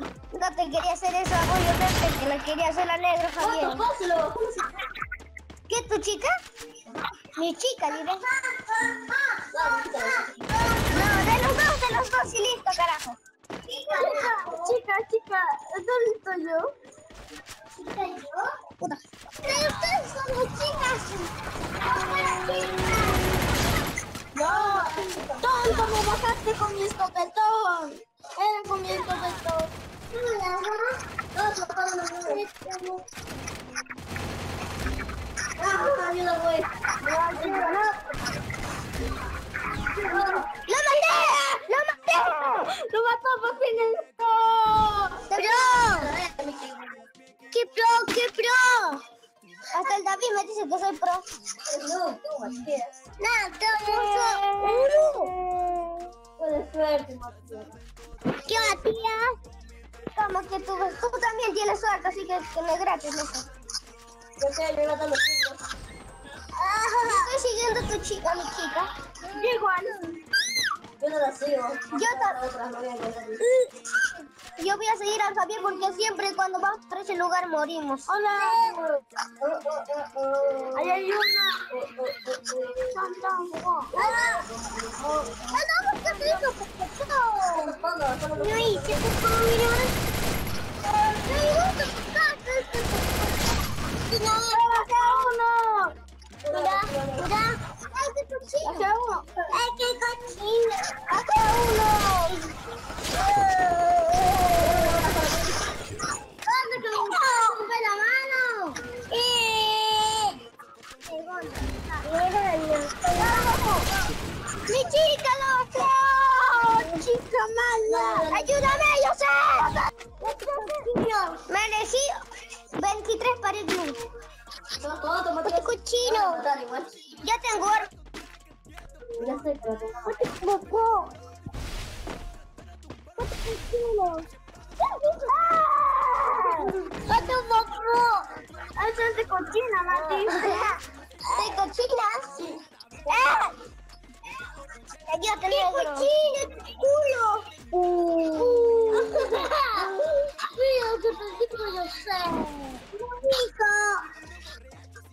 No te quería hacer eso a vos, yo que le quería hacer la negra, Javier. ¿Qué, tu chica? Mi chica, diré. No, de los dos, de los dos y listo, carajo. Chica, chica, ¿dónde estoy yo? ¿Chica y yo? Puta. Pero ustedes son las chicas. No, tonto, me bajaste con mi escopetón. Era con mi escopetón. Ah, yo no voy. ¡Lo maté! ¡Lo por fin esto! ¡Pro! ¡Qué pro! ¡Qué pro! Hasta el David me dice que soy pro. No, tú así es. Nada, todo mucho. Buena suerte, Matías. ¿Qué tía? Como que tú, tú también tienes suerte, así que, que me gratis eso. Yo sé, yo matando chicos. Estoy siguiendo a tu chica, mi chica. Igual. Yo no la sigo. Yo ta- Otras no voy a encontrar. Yo voy a seguir al Javier porque siempre cuando vamos por ese lugar morimos. Hola. Ahí hay una. ¡Ah! ¡Ah, no! Uno! Mira, mira. Uno. Merecí 23 para club. Todo, todo. ¡Qué cochino! Ya tengo Ya. ¡Qué poco! ¡Qué cochino! ¡Qué poco! Eso es de cochina, Mati. ¿De cochinas? ¡Ah! ¡Qué cochino, culo! Uh. Mira, qué película yo sé.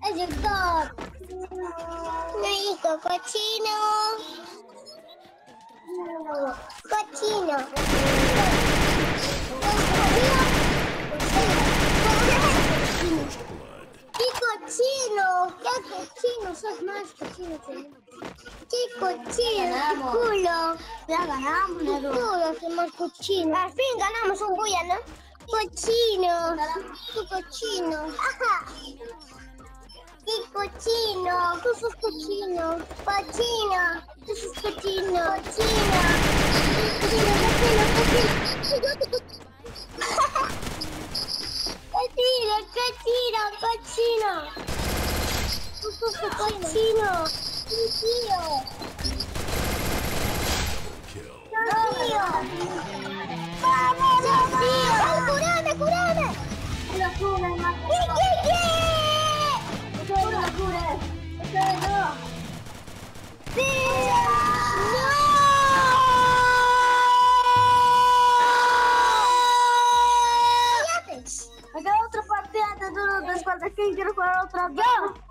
Es doctor. Rico, cochino. Cochino. ¡Qué cochino! ¡Qué cochino! ¡Sos más cochino que! ¡Qué cochino! ¡Qué culo! Ya ganamos, ¡Qué culo! ¡Qué más cochino! Al fin ganamos un bulla, ¿no? ¡Cochino! ¡Qué cochino! ¡Ajá! ¡Qué cochino! ¡Tú sos cochino! ¡Cochino! ¡Tú sos cochino! ¡Cochino! ¡Cochino, cochino, cochino! ¡Cochino, cochino, cochino! ¡Tú sos! ¡Cochino! ¡Cochino! uno, dos, cuatro, cinco, seis, siete, ocho, nueve.